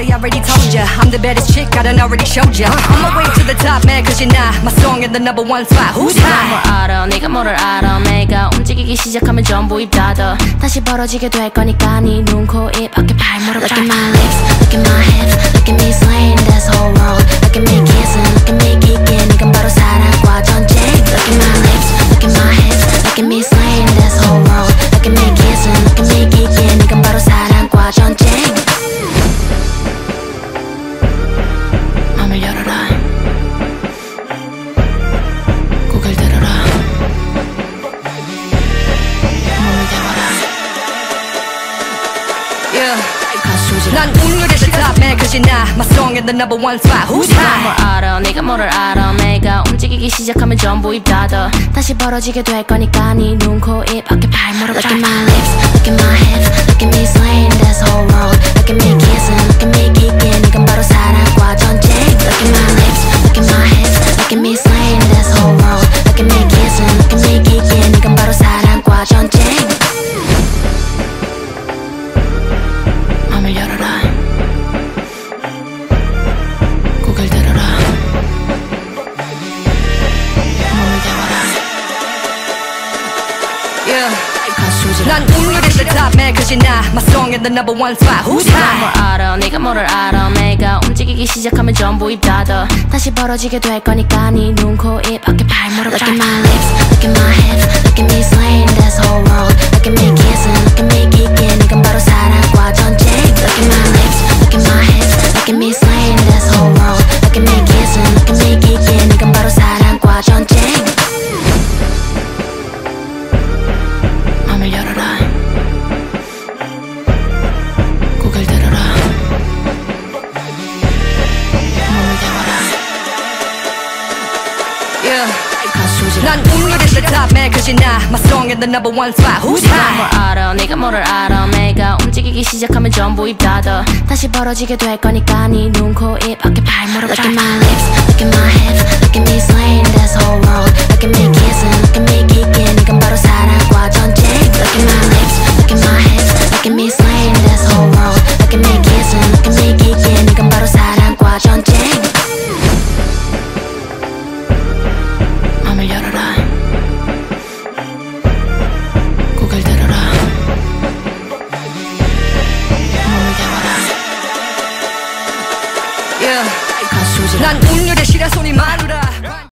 They already told ya I'm the baddest chick I done already showed ya On my way to the top man cause you're not My song in the number one spot Who's 뭘 high? 알아 네가 뭐를 알아 내가 움직이기 시작하면 전부 입 닫아 다시 벌어지게 될 거니까 네 눈, 코, 입, 어깨, 발, 무릎 Look at my lips, look at my hips Yeah 난 오늘의 My song in the number one spot Who's 뭘 high? 알아 네가 뭐를 알아 내가 움직이기 시작하면 전부 입 닫아 다시 벌어지게 될 거니까 네 눈, 코, 입, 어깨, 발, 무릎 Look at my lips, look at my hips Look at me slaying this whole 난 오늘의 the top man cause you're not My song in the number one spot Who's 뭘 high? 알아 네가 뭐를 알아 내가 움직이기 시작하면 전부 입 닫아 다시 벌어지게 될 거니까 네 눈, 코, 입, 어깨, 발, 무릎 Look at my lips, look at my hips Look at me slaying this whole world Look at me kissing, look at me geeking 이건 바로 사랑과 전쟁 Look at my lips, look at my hips Look at me 난 you're not My song in the number one spot Who's 뭘 high? 알아 네가 뭐를 알아 내가 움직이기 시작하면 전부 입 닫아 다시 벌어지게 될 거니까 네 눈, 코, 입, 어깨, 발, 무릎 Look at my lips, 난 운율의 시라 손이 마누라.